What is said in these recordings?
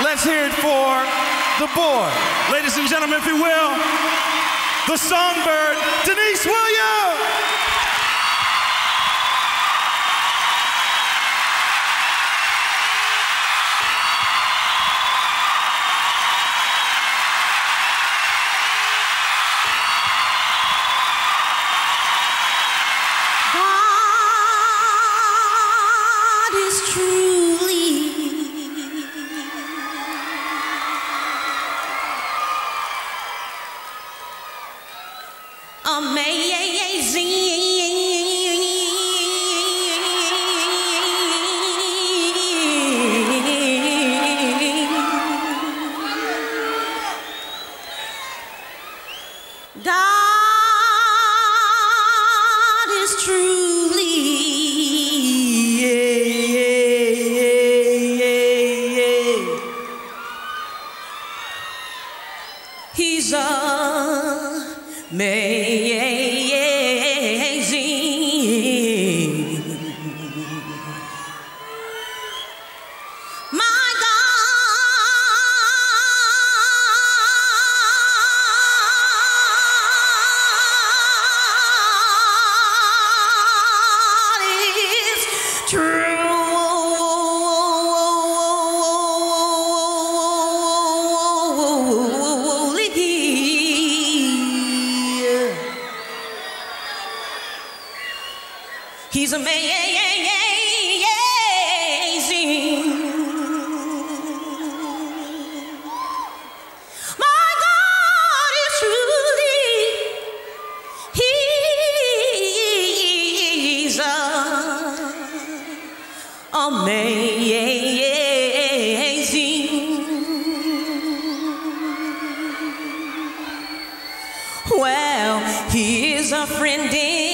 Let's hear it for the boy. Ladies and gentlemen, if you will, the songbird, Deniece Williams. reason may He is a friend in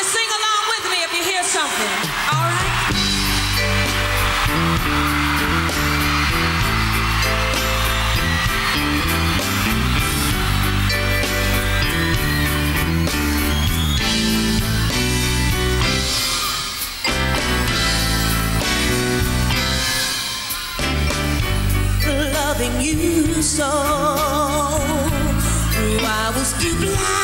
you to sing along with me if you hear something, all right? Loving you so, I was too blind.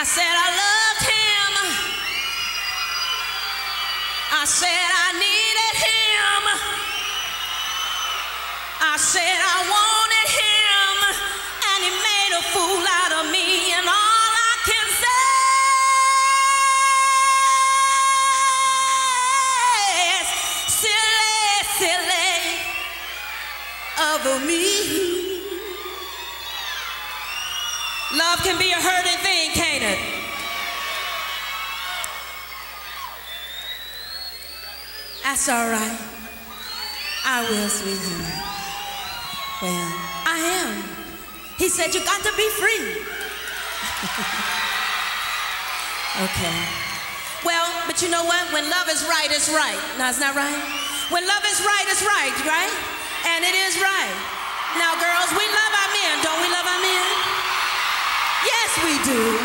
I said I loved him. I said I needed him. I said I wanted him. And he made a fool out of me. And all i of me. Love can be a hurt That's all right. I will, sweetheart. Well, I am. He said, You got to be free. okay. Well, but you know what? When love is right, it's right. No, it's not right. When love is right, it's right, right? And it is right. Now, girls, we love our men. Don't we love our men? Yes, we do.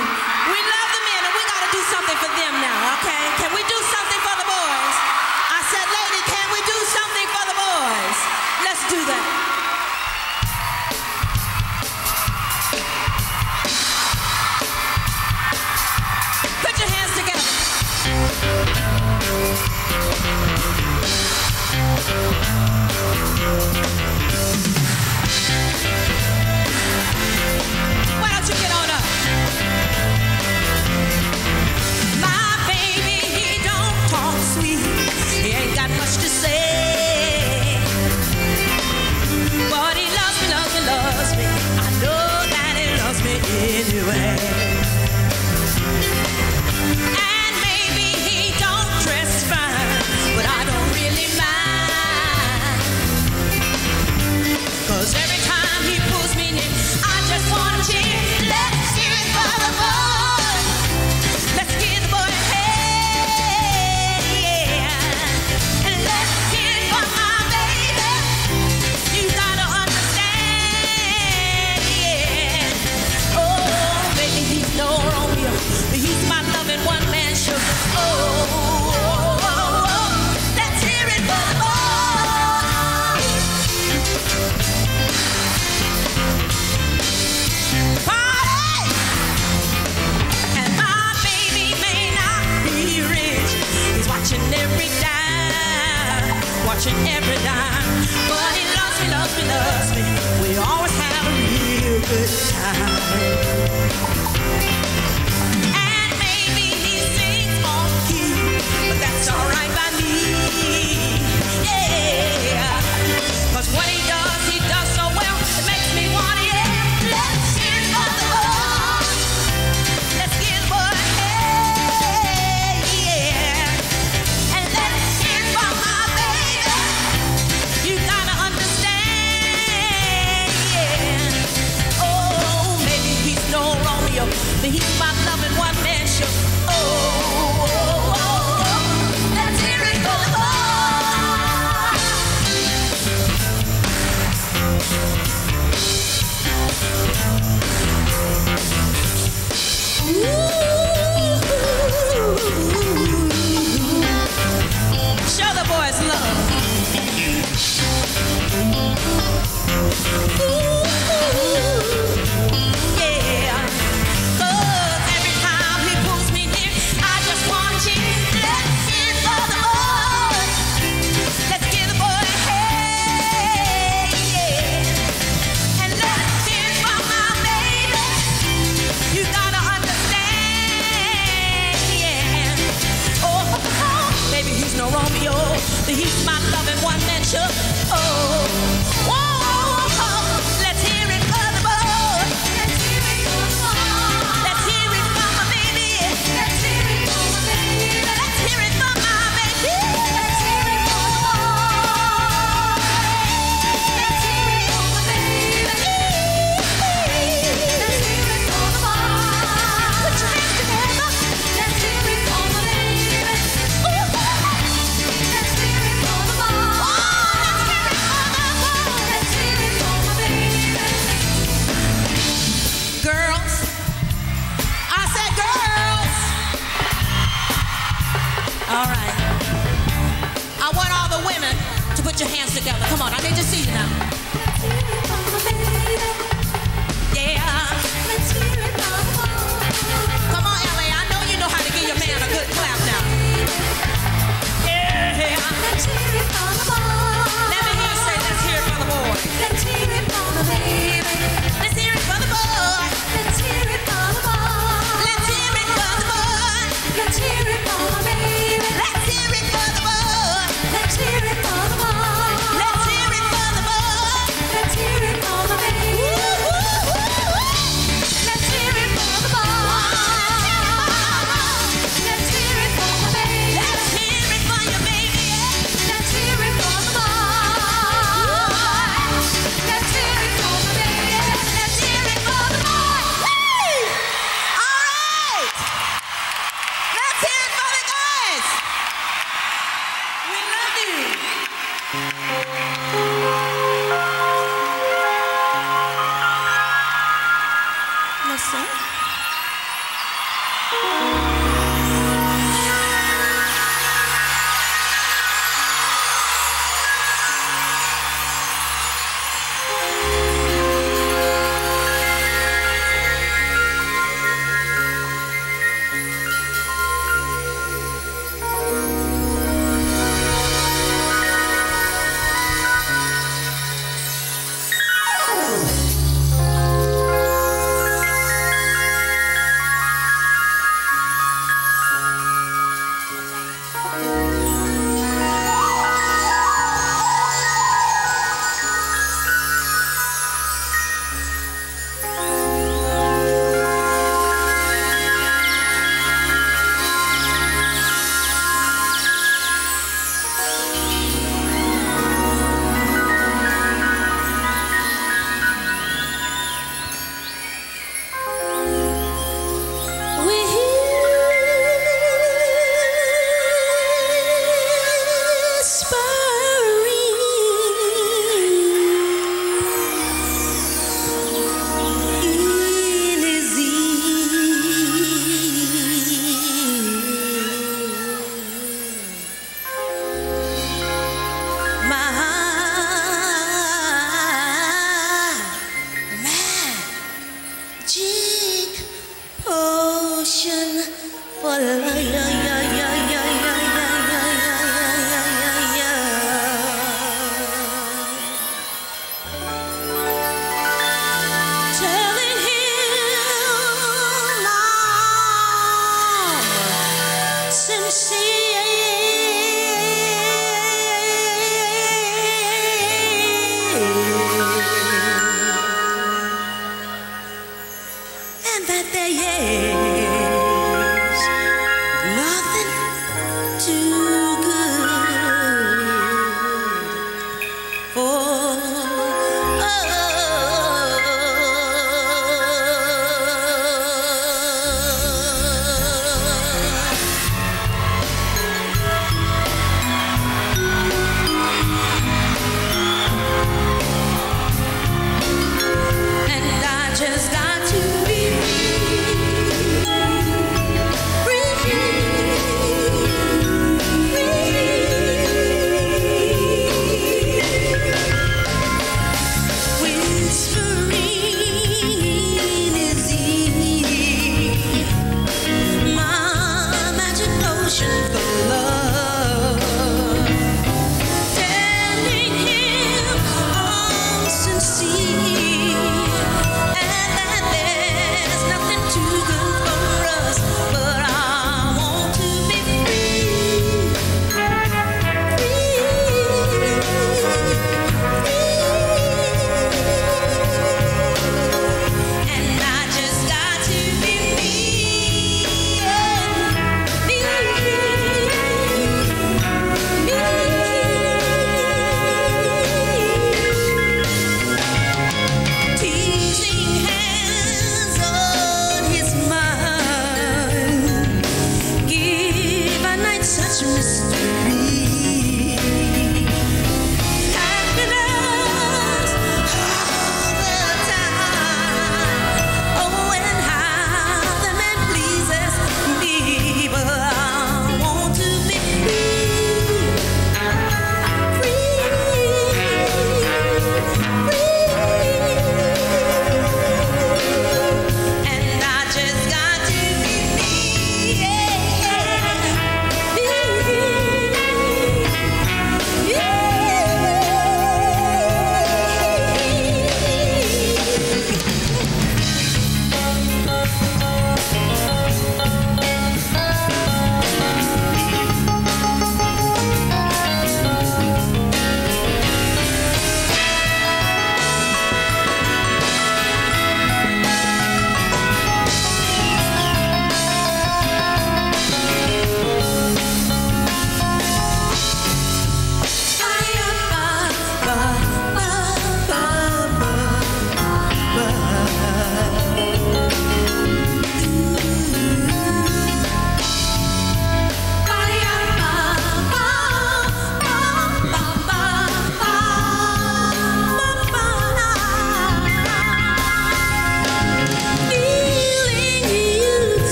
he's my loving one man show. Oh. on, I need to see you now. Yeah.